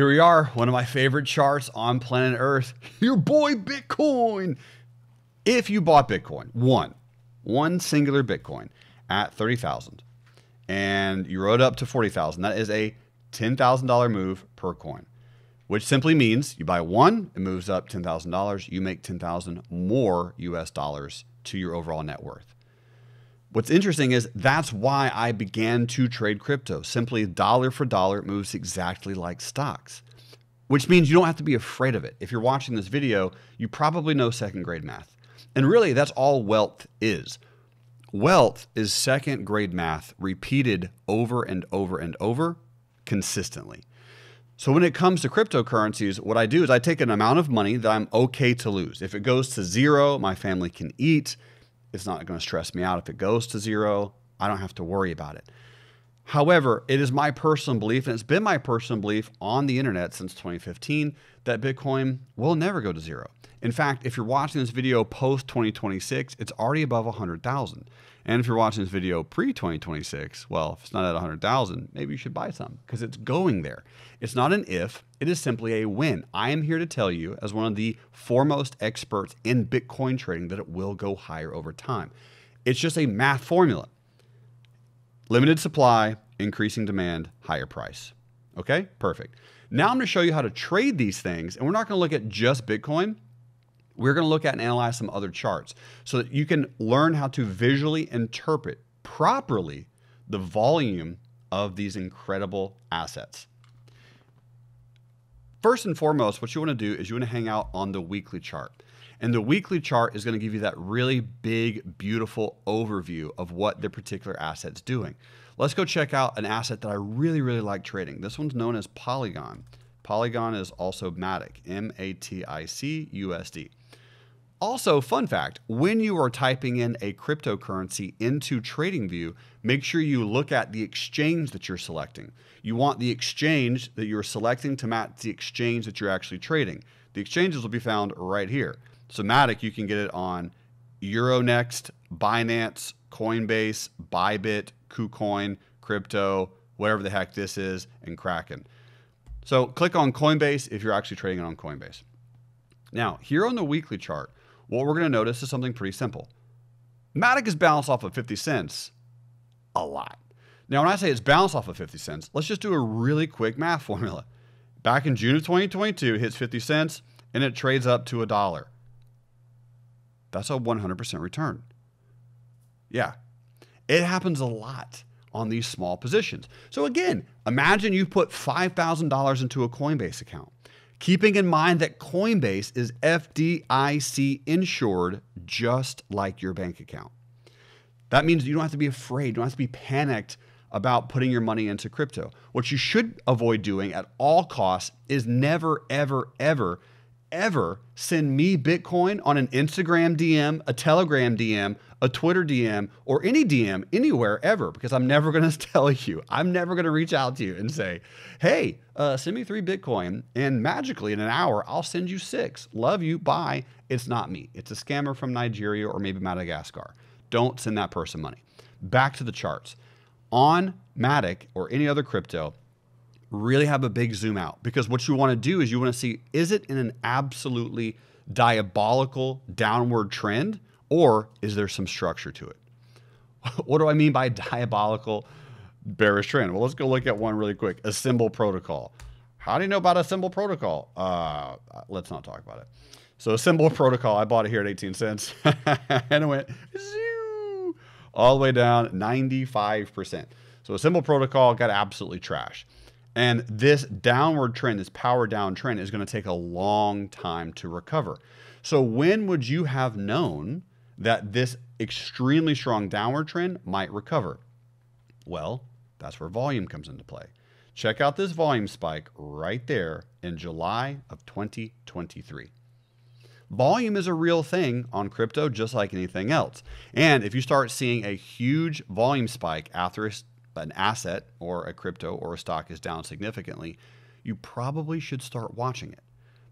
Here we are, one of my favorite charts on planet Earth. Your boy Bitcoin. If you bought Bitcoin, one, one singular Bitcoin at 30,000 and you rode up to 40,000, that is a $10,000 move per coin, which simply means you buy one, it moves up $10,000, you make 10,000 more US dollars to your overall net worth. What's interesting is that's why I began to trade crypto. Simply dollar for dollar, it moves exactly like stocks, which means you don't have to be afraid of it. If you're watching this video, you probably know second grade math. And really, that's all wealth is. Wealth is second grade math repeated over and over and over consistently. So when it comes to cryptocurrencies, what I do is I take an amount of money that I'm okay to lose. If it goes to zero, my family can eat. It's not going to stress me out if it goes to zero. I don't have to worry about it. However, it is my personal belief, and it's been my personal belief on the internet since 2015, that Bitcoin will never go to zero. In fact, if you're watching this video post 2026, it's already above 100,000. And if you're watching this video pre 2026, well, if it's not at 100,000, maybe you should buy some because it's going there. It's not an if, it is simply a when. I am here to tell you, as one of the foremost experts in Bitcoin trading, that it will go higher over time. It's just a math formula limited supply, increasing demand, higher price. Okay, perfect. Now I'm to show you how to trade these things, and we're not going to look at just Bitcoin we're going to look at and analyze some other charts so that you can learn how to visually interpret properly the volume of these incredible assets. First and foremost, what you want to do is you want to hang out on the weekly chart. And the weekly chart is going to give you that really big, beautiful overview of what the particular asset's doing. Let's go check out an asset that I really, really like trading. This one's known as Polygon. Polygon is also Matic, M A T I C U S D. Also, fun fact when you are typing in a cryptocurrency into TradingView, make sure you look at the exchange that you're selecting. You want the exchange that you're selecting to match the exchange that you're actually trading. The exchanges will be found right here. So, Matic, you can get it on Euronext, Binance, Coinbase, Bybit, KuCoin, Crypto, whatever the heck this is, and Kraken. So, click on Coinbase if you're actually trading it on Coinbase. Now, here on the weekly chart, what we're going to notice is something pretty simple. Matic is balanced off of 50 cents a lot. Now, when I say it's balanced off of 50 cents, let's just do a really quick math formula. Back in June of 2022, it hits 50 cents and it trades up to a dollar. That's a 100% return. Yeah, it happens a lot on these small positions. So, again, imagine you put $5,000 into a Coinbase account keeping in mind that Coinbase is FDIC insured just like your bank account. That means you don't have to be afraid, you don't have to be panicked about putting your money into crypto. What you should avoid doing at all costs is never, ever, ever ever send me Bitcoin on an Instagram DM, a Telegram DM, a Twitter DM, or any DM anywhere ever, because I'm never going to tell you. I'm never going to reach out to you and say, hey, uh, send me three Bitcoin, and magically in an hour, I'll send you six. Love you. Bye. It's not me. It's a scammer from Nigeria or maybe Madagascar. Don't send that person money. Back to the charts. On Matic or any other crypto, really have a big zoom out because what you want to do is you want to see is it in an absolutely diabolical downward trend or is there some structure to it? what do I mean by diabolical bearish trend? Well, let's go look at one really quick. Assemble Protocol. How do you know about Assemble Protocol? Uh, let's not talk about it. So a symbol protocol, I bought it here at 18 cents and it went zoo, all the way down 95%. So Assemble Protocol got absolutely trashed. And this downward trend, this power down trend, is going to take a long time to recover. So, when would you have known that this extremely strong downward trend might recover? Well, that's where volume comes into play. Check out this volume spike right there in July of 2023. Volume is a real thing on crypto, just like anything else. And if you start seeing a huge volume spike after an asset or a crypto or a stock is down significantly, you probably should start watching it.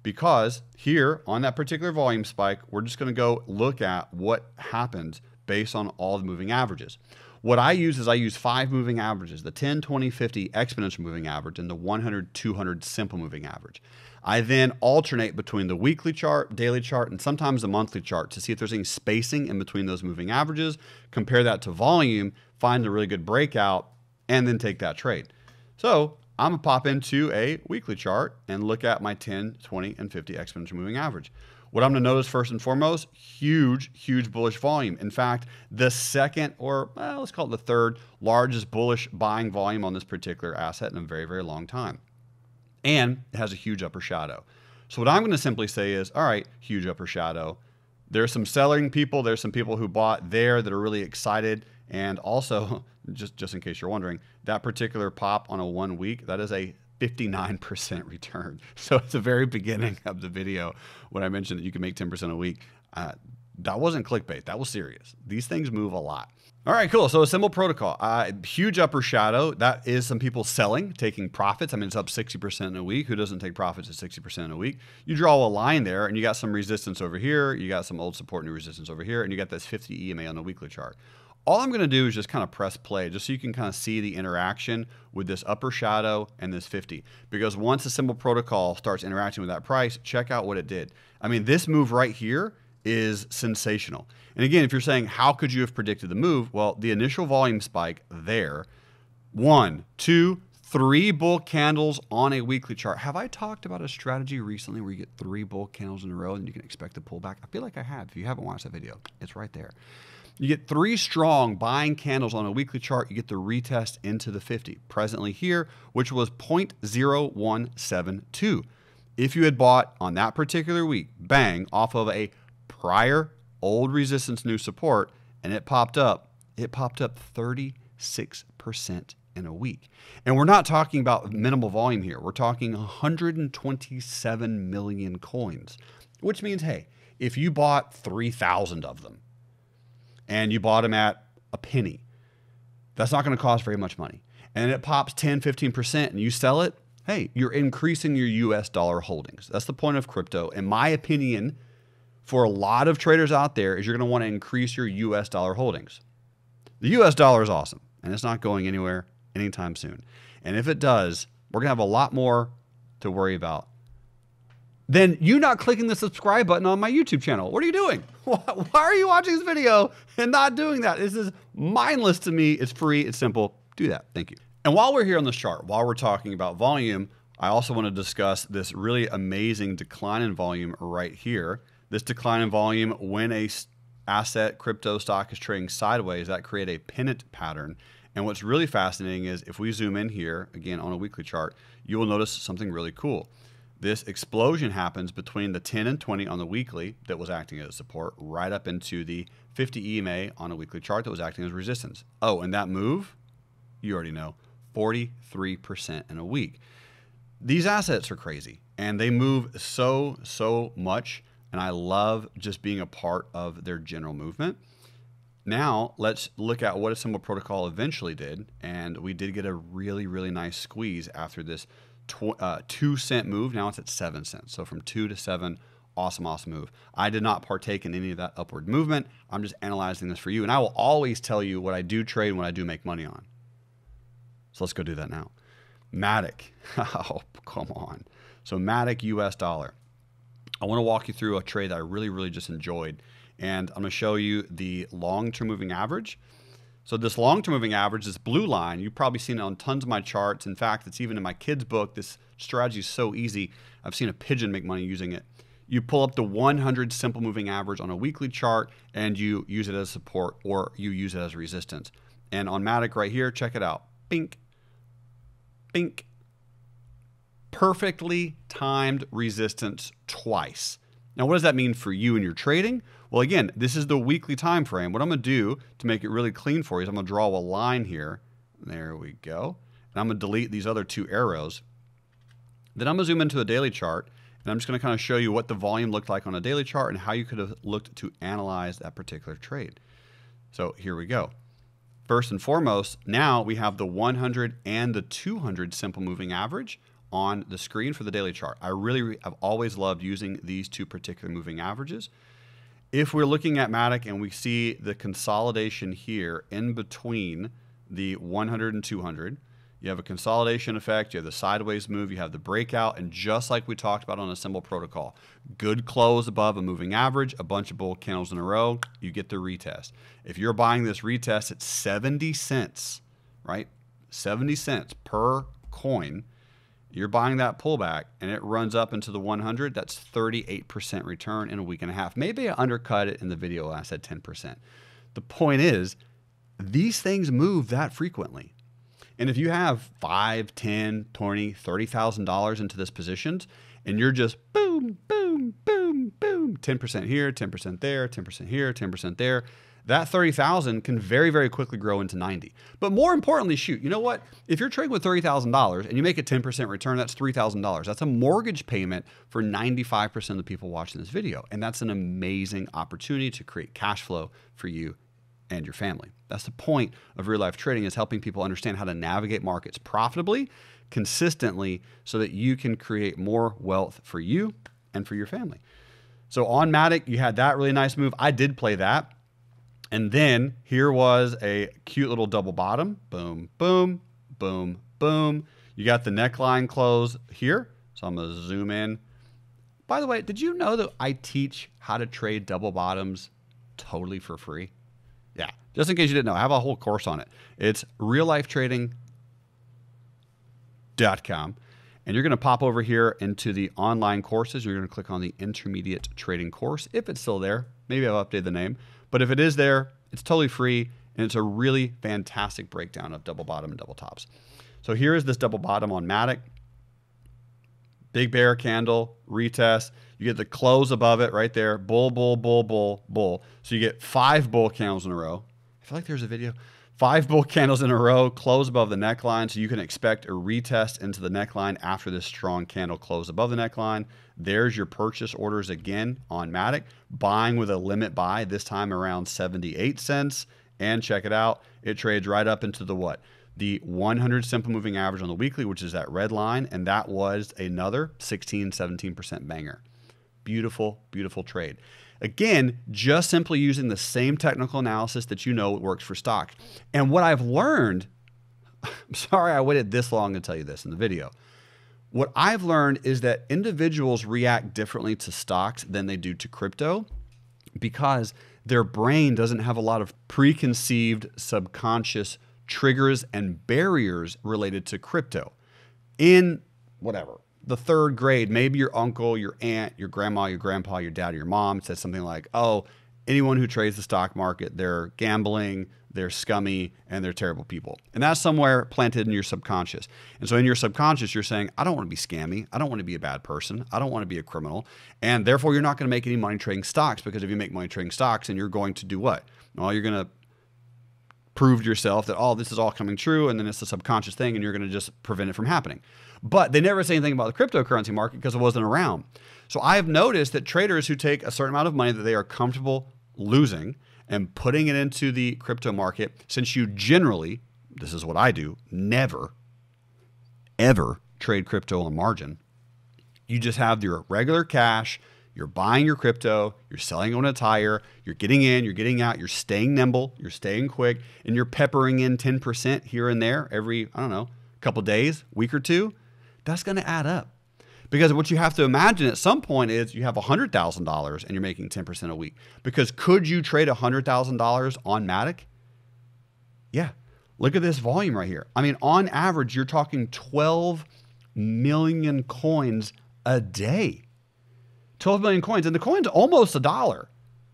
Because here on that particular volume spike, we're just going to go look at what happened based on all the moving averages. What I use is I use five moving averages the 10, 20, 50 exponential moving average and the 100, 200 simple moving average. I then alternate between the weekly chart, daily chart, and sometimes the monthly chart to see if there's any spacing in between those moving averages, compare that to volume, find a really good breakout, and then take that trade. So I'm gonna pop into a weekly chart and look at my 10, 20, and 50 exponential moving average. What I'm to notice first and foremost, huge, huge bullish volume. In fact, the second or well, let's call it the third largest bullish buying volume on this particular asset in a very, very long time. And it has a huge upper shadow. So what I'm going to simply say is, all right, huge upper shadow. There's some selling people. There's some people who bought there that are really excited. And also, just, just in case you're wondering, that particular pop on a one week, that is a 59% return. So at the very beginning of the video, when I mentioned that you can make 10% a week, uh, that wasn't clickbait. That was serious. These things move a lot. All right, cool. So Assemble Protocol, uh, huge upper shadow. That is some people selling, taking profits. I mean, it's up 60% in a week. Who doesn't take profits at 60% in a week? You draw a line there and you got some resistance over here. You got some old support new resistance over here. And you got this 50 EMA on the weekly chart. All I'm going to do is just kind of press play just so you can kind of see the interaction with this upper shadow and this 50. Because once the symbol protocol starts interacting with that price, check out what it did. I mean, this move right here is sensational. And again, if you're saying, how could you have predicted the move? Well, the initial volume spike there, one, two, three bull candles on a weekly chart. Have I talked about a strategy recently where you get three bull candles in a row and you can expect a pullback? I feel like I have. If you haven't watched that video, it's right there. You get three strong buying candles on a weekly chart. You get the retest into the 50. Presently here, which was 0.0172. If you had bought on that particular week, bang, off of a prior old resistance, new support, and it popped up, it popped up 36% in a week. And we're not talking about minimal volume here. We're talking 127 million coins, which means, hey, if you bought 3,000 of them, and you bought them at a penny, that's not going to cost very much money. And it pops 10, 15% and you sell it, hey, you're increasing your US dollar holdings. That's the point of crypto. In my opinion, for a lot of traders out there, is you're going to want to increase your US dollar holdings. The US dollar is awesome and it's not going anywhere anytime soon. And if it does, we're going to have a lot more to worry about then you not clicking the subscribe button on my YouTube channel. What are you doing? Why are you watching this video and not doing that? This is mindless to me. It's free, it's simple. Do that. Thank you. And while we're here on this chart, while we're talking about volume, I also want to discuss this really amazing decline in volume right here. This decline in volume when a asset crypto stock is trading sideways, that create a pennant pattern. And what's really fascinating is if we zoom in here, again on a weekly chart, you will notice something really cool. This explosion happens between the 10 and 20 on the weekly that was acting as support, right up into the 50 EMA on a weekly chart that was acting as resistance. Oh, and that move, you already know, 43% in a week. These assets are crazy and they move so, so much. And I love just being a part of their general movement. Now, let's look at what Assemble Protocol eventually did. And we did get a really, really nice squeeze after this tw- uh, two cent move. Now it's at seven cents. So from two to seven, awesome, awesome move. I did not partake in any of that upward movement. I'm just analyzing this for you. And I will always tell you what I do trade and what I do make money on. So let's go do that now. Matic. oh, come on. So Matic US dollar. I want to walk you through a trade that I really, really just enjoyed. And I'm going to show you the long term moving average so this long-term moving average, this blue line, you've probably seen it on tons of my charts. In fact, it's even in my kids' book. This strategy is so easy. I've seen a pigeon make money using it. You pull up the 100 simple moving average on a weekly chart and you use it as support or you use it as resistance. And on Matic right here, check it out. Bink, bink. Perfectly timed resistance twice. Now, what does that mean for you and your trading? Well, again, this is the weekly time frame. What I'm going to do to make it really clean for you is I'm going to draw a line here. There we go. And I'm going to delete these other two arrows. Then I'm going to zoom into a daily chart, and I'm just going to kind of show you what the volume looked like on a daily chart and how you could have looked to analyze that particular trade. So here we go. First and foremost, now we have the 100 and the 200 simple moving average on the screen for the daily chart. I really, I've always loved using these two particular moving averages. if we're looking at Matic and we see the consolidation here in between the 100 and 200, you have a consolidation effect, you have the sideways move, you have the breakout, and just like we talked about on Assemble Protocol, good close above a moving average, a bunch of bull candles in a row, you get the retest. If you're buying this retest at 70 cents, right? 70 cents per coin, you're buying that pullback and it runs up into the 100, that's 38% return in a week and a half. Maybe I undercut it in the video, I said 10%. The point is, these things move that frequently. And if you have five, 10, 20, $30,000 into this positions and you're just boom, boom, boom, boom, 10% here, 10% there, 10% here, 10% there, that 30,000 can very, very quickly grow into 90. But more importantly, shoot, you know what? If you're trading with $30,000 and you make a 10% return, that's $3,000. That's a mortgage payment for 95% of the people watching this video. And that's an amazing opportunity to create cash flow for you and your family. That's the point of real life trading is helping people understand how to navigate markets profitably, consistently so that you can create more wealth for you and for your family. So on Matic, you had that really nice move. I did play that. And then here was a cute little double bottom. Boom, boom, boom, boom. You got the neckline close here. So I'm going to zoom in. By the way, did you know that I teach how to trade double bottoms totally for free? Yeah, just in case you didn't know, I have a whole course on it. It's reallifetrading.com. And you're going to pop over here into the online courses. You're going to click on the intermediate trading course. If it's still there, maybe I've updated the name. But if it is there, it's totally free. And it's a really fantastic breakdown of double bottom and double tops. So here is this double bottom on Matic. Big bear candle, retest. You get the close above it right there. Bull, bull, bull, bull, bull. So you get five bull candles in a row. I feel like there's a video. Five bull candles in a row, close above the neckline. So you can expect a retest into the neckline after this strong candle close above the neckline. There's your purchase orders again on Matic. Buying with a limit buy, this time around 78 cents. And check it out. It trades right up into the what? the 100 simple moving average on the weekly, which is that red line, and that was another 16, 17% banger. Beautiful, beautiful trade. Again, just simply using the same technical analysis that you know works for stock. And what I've learned, I'm sorry I waited this long to tell you this in the video. What I've learned is that individuals react differently to stocks than they do to crypto because their brain doesn't have a lot of preconceived subconscious triggers and barriers related to crypto. In whatever, the third grade, maybe your uncle, your aunt, your grandma, your grandpa, your dad, or your mom said something like, oh, anyone who trades the stock market, they're gambling, they're scummy, and they're terrible people. And that's somewhere planted in your subconscious. And so in your subconscious, you're saying, I don't want to be scammy. I don't want to be a bad person. I don't want to be a criminal. And therefore, you're not going to make any money trading stocks because if you make money trading stocks, and you're going to do what? Well, you're going to prove to yourself that, oh, this is all coming true. And then it's a subconscious thing, and you're going to just prevent it from happening. But they never say anything about the cryptocurrency market because it wasn't around. So I have noticed that traders who take a certain amount of money that they are comfortable losing and putting it into the crypto market, since you generally, this is what I do, never, ever trade crypto on margin. You just have your regular cash, you're buying your crypto, you're selling on a tire, you're getting in, you're getting out, you're staying nimble, you're staying quick, and you're peppering in 10% here and there every, I don't know, couple days, week or two that's going to add up. Because what you have to imagine at some point is you have $100,000 and you're making 10% a week. Because could you trade $100,000 on Matic? Yeah. Look at this volume right here. I mean, on average, you're talking 12 million coins a day. 12 million coins. And the coin's almost a dollar,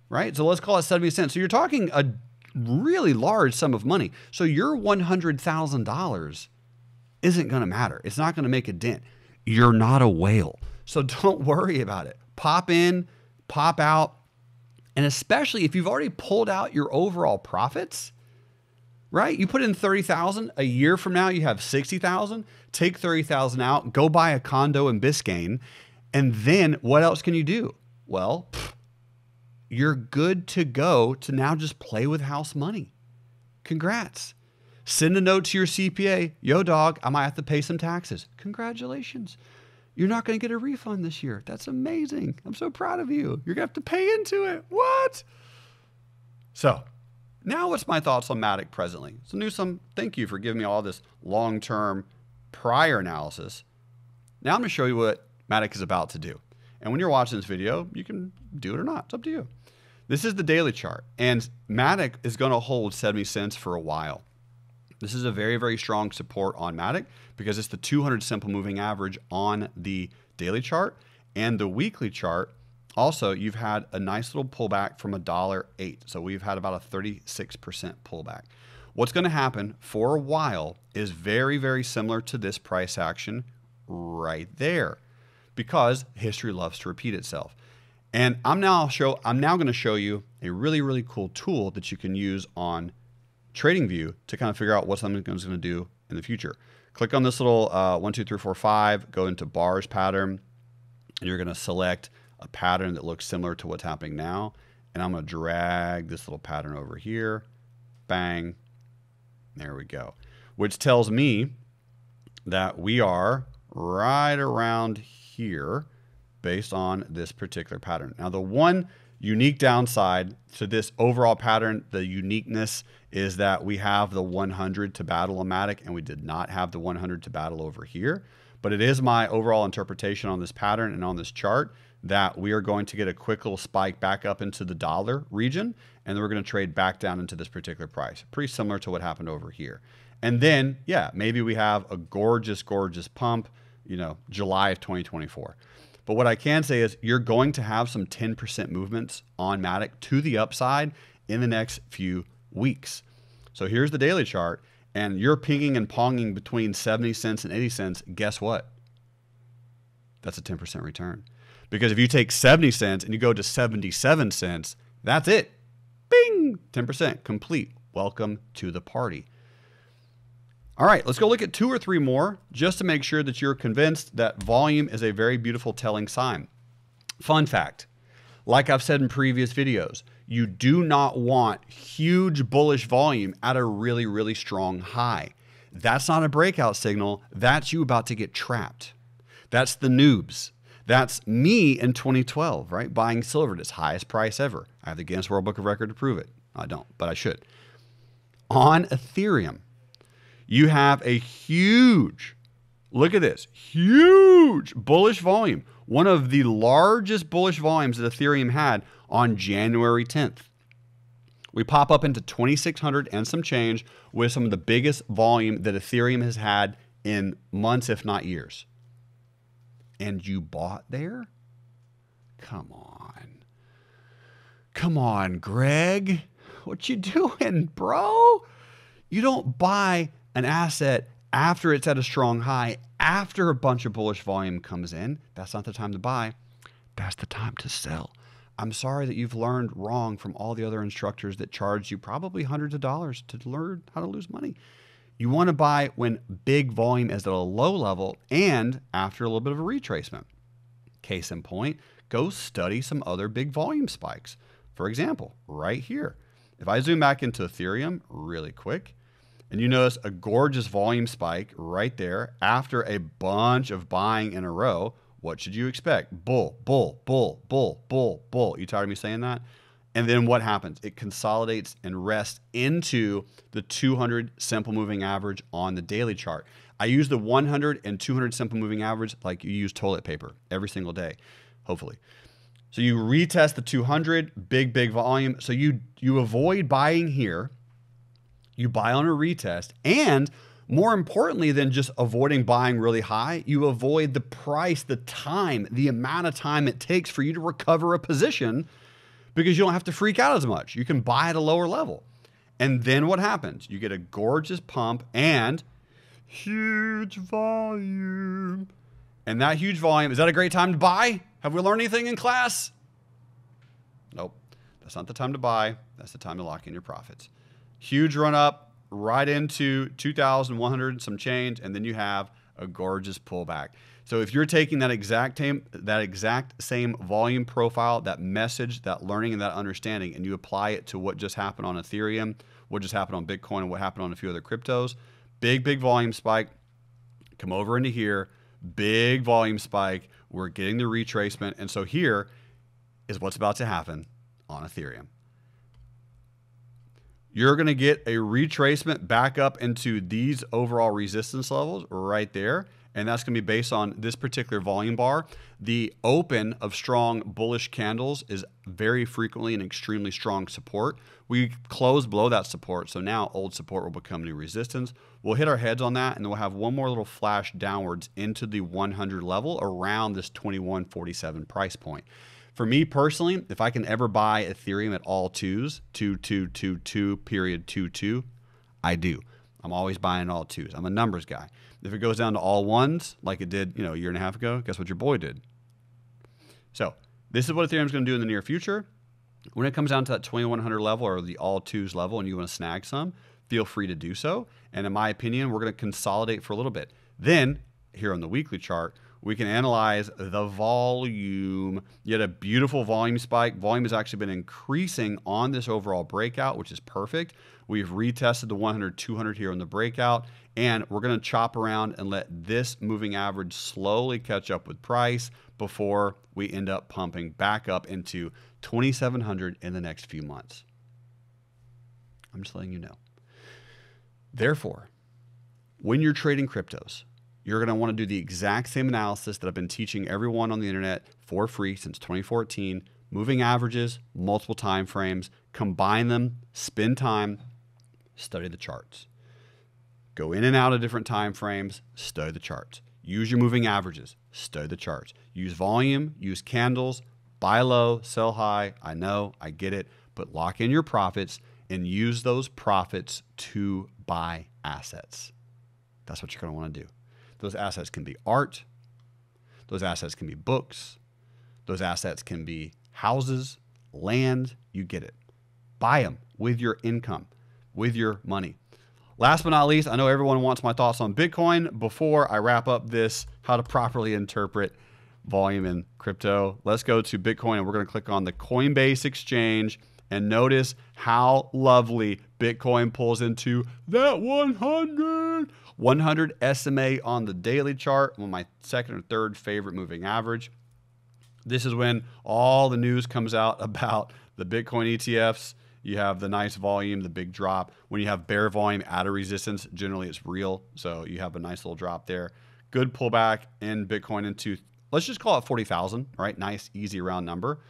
right? So let's call it 70 cents. So you're talking a really large sum of money. So your $100,000 isn't going to matter. It's not going to make a dent. You're not a whale. So don't worry about it. Pop in, pop out. And especially if you've already pulled out your overall profits, right? You put in 30,000, a year from now you have 60,000, take 30,000 out, go buy a condo in Biscayne, and then what else can you do? Well, you're good to go to now just play with house money. Congrats. Send a note to your CPA. Yo, dog, I might have to pay some taxes. Congratulations. You're not going to get a refund this year. That's amazing. I'm so proud of you. You're going to have to pay into it. What? So, now what's my thoughts on Matic presently? So, Newsome, thank you for giving me all this long term prior analysis. Now I'm going to show you what Matic is about to do. And when you're watching this video, you can do it or not. It's up to you. This is the daily chart, and Matic is going to hold 70 cents for a while. This is a very, very strong support on Matic because it's the 200 simple moving average on the daily chart and the weekly chart. Also, you've had a nice little pullback from a dollar eight. So we've had about a 36% pullback. What's going to happen for a while is very, very similar to this price action right there because history loves to repeat itself. And I'm now show I'm now going to show you a really really cool tool that you can use on TradingView to kind of figure out what something is going to do in the future. Click on this little uh, one two three four five. Go into bars pattern, and you're going to select a pattern that looks similar to what's happening now. And I'm going to drag this little pattern over here. Bang. There we go. Which tells me that we are right around here based on this particular pattern. Now, the one unique downside to this overall pattern, the uniqueness is that we have the 100 to battle o Matic and we did not have the 100 to battle over here. But it is my overall interpretation on this pattern and on this chart that we are going to get a quick little spike back up into the dollar region and then we're going to trade back down into this particular price. Pretty similar to what happened over here. And then, yeah, maybe we have a gorgeous, gorgeous pump, you know, July of 2024. But what I can say is you're going to have some 10% movements on Matic to the upside in the next few weeks. So here's the daily chart, and you're pinging and ponging between 70 cents and 80 cents. Guess what? That's a 10% return. Because if you take 70 cents and you go to 77 cents, that's it. Bing! 10% complete. Welcome to the party. All right, let's go look at two or three more just to make sure that you're convinced that volume is a very beautiful telling sign. Fun fact like I've said in previous videos, you do not want huge bullish volume at a really, really strong high. That's not a breakout signal. That's you about to get trapped. That's the noobs. That's me in 2012, right? Buying silver at its highest price ever. I have the Guinness World Book of Record to prove it. I don't, but I should. On Ethereum, you have a huge, look at this, huge bullish volume. One of the largest bullish volumes that Ethereum had on January 10th. We pop up into 2600 and some change with some of the biggest volume that Ethereum has had in months, if not years. And you bought there? Come on. Come on, Greg. What you doing, bro? You don't buy an asset after it's at a strong high, after a bunch of bullish volume comes in, that's not the time to buy. That's the time to sell. I'm sorry that you've learned wrong from all the other instructors that charge you probably hundreds of dollars to learn how to lose money. You want to buy when big volume is at a low level and after a little bit of a retracement. Case in point, go study some other big volume spikes. For example, right here. If I zoom back into Ethereum really quick, and you notice a gorgeous volume spike right there after a bunch of buying in a row. What should you expect? Bull, bull, bull, bull, bull, bull. You tired of me saying that? And then what happens? It consolidates and rests into the 200 simple moving average on the daily chart. I use the 100 and 200 simple moving average like you use toilet paper every single day, hopefully. So you retest the 200, big, big volume. So you you avoid buying here you buy on a retest, and more importantly than just avoiding buying really high, you avoid the price, the time, the amount of time it takes for you to recover a position because you don't have to freak out as much. You can buy at a lower level. And then what happens? You get a gorgeous pump and huge volume. And that huge volume, is that a great time to buy? Have we learned anything in class? Nope. That's not the time to buy. That's the time to lock in your profits huge run up right into 2,100 some change, and then you have a gorgeous pullback. So if you're taking that exact same that exact same volume profile, that message, that learning, and that understanding, and you apply it to what just happened on Ethereum, what just happened on Bitcoin, and what happened on a few other cryptos, big big volume spike, come over into here, big volume spike. We're getting the retracement. And so here is what's about to happen on Ethereum. You're going to get a retracement back up into these overall resistance levels right there and that's going to be based on this particular volume bar. The open of strong bullish candles is very frequently an extremely strong support. We close below that support, so now old support will become new resistance. We'll hit our heads on that, and then we'll have one more little flash downwards into the 100 level around this 2147 price point. For me personally, if I can ever buy Ethereum at all twos, two, two, two, two, period, two, two, I do. I'm always buying all twos. I'm a numbers guy. If it goes down to all ones, like it did, you know, a year and a half ago, guess what your boy did? So this is what Ethereum's going to do in the near future. When it comes down to that 2100 level or the all twos level, and you want to snag some, feel free to do so. And in my opinion, we're going to consolidate for a little bit. Then here on the weekly chart, we can analyze the volume. You had a beautiful volume spike. Volume has actually been increasing on this overall breakout, which is perfect. We've retested the 100, 200 here on the breakout, and we're going to chop around and let this moving average slowly catch up with price before we end up pumping back up into 2,700 in the next few months. I'm just letting you know. Therefore, when you're trading cryptos, you're going to want to do the exact same analysis that I've been teaching everyone on the internet for free since 2014 moving averages, multiple time frames, combine them, spend time, study the charts. Go in and out of different time frames, study the charts. Use your moving averages, study the charts. Use volume, use candles, buy low, sell high. I know, I get it, but lock in your profits and use those profits to buy assets. That's what you're going to want to do. Those assets can be art, those assets can be books, those assets can be houses, land, you get it. Buy them with your income, with your money. Last but not least, I know everyone wants my thoughts on Bitcoin. Before I wrap up this, how to properly interpret volume in crypto, let's go to Bitcoin and we're going to click on the Coinbase exchange and notice how lovely Bitcoin pulls into that 100. 100 SMA on the daily chart, of my second or third favorite moving average. This is when all the news comes out about the Bitcoin ETFs you have the nice volume, the big drop. When you have bear volume at a resistance, generally it's real. So you have a nice little drop there. Good pullback in Bitcoin into, let's just call it 40,000, right? Nice, easy round number.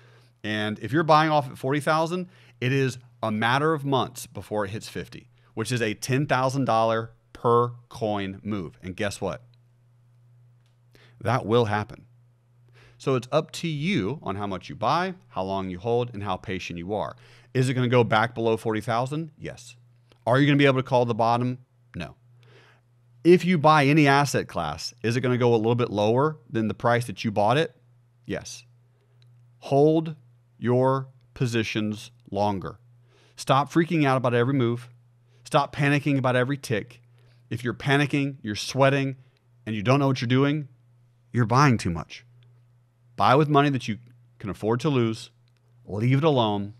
And if you're buying off at 40,000, it is a matter of months before it hits 50, which is a $10,000 per coin move. And guess what? That will happen. So it's up to you on how much you buy, how long you hold, and how patient you are. Is it going to go back below 40,000? Yes. Are you going to be able to call the bottom? No. If you buy any asset class, is it going to go a little bit lower than the price that you bought it? Yes. Hold your positions longer. Stop freaking out about every move. Stop panicking about every tick. If you're panicking, you're sweating, and you don't know what you're doing, you're buying too much. Buy with money that you can afford to lose. Leave it alone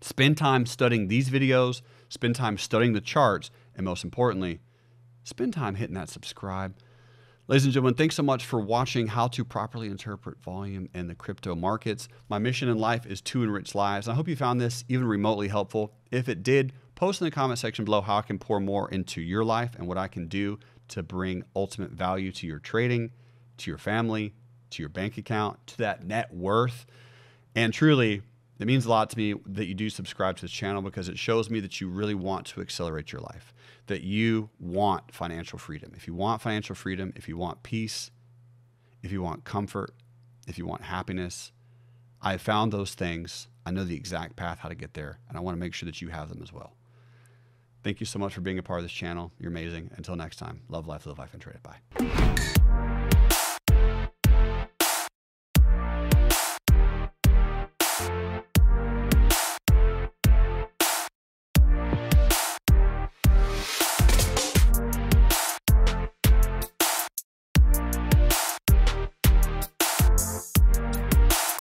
Spend time studying these videos, spend time studying the charts, and most importantly, spend time hitting that subscribe. Ladies and gentlemen, thanks so much for watching how to properly interpret volume in the crypto markets. My mission in life is to enrich lives. I hope you found this even remotely helpful. If it did, post in the comment section below how I can pour more into your life and what I can do to bring ultimate value to your trading, to your family, to your bank account, to that net worth. And truly, it means a lot to me that you do subscribe to this channel because it shows me that you really want to accelerate your life, that you want financial freedom. If you want financial freedom, if you want peace, if you want comfort, if you want happiness, I found those things. I know the exact path how to get there, and I want to make sure that you have them as well. Thank you so much for being a part of this channel. You're amazing. Until next time, love life, live life, and trade it. Bye.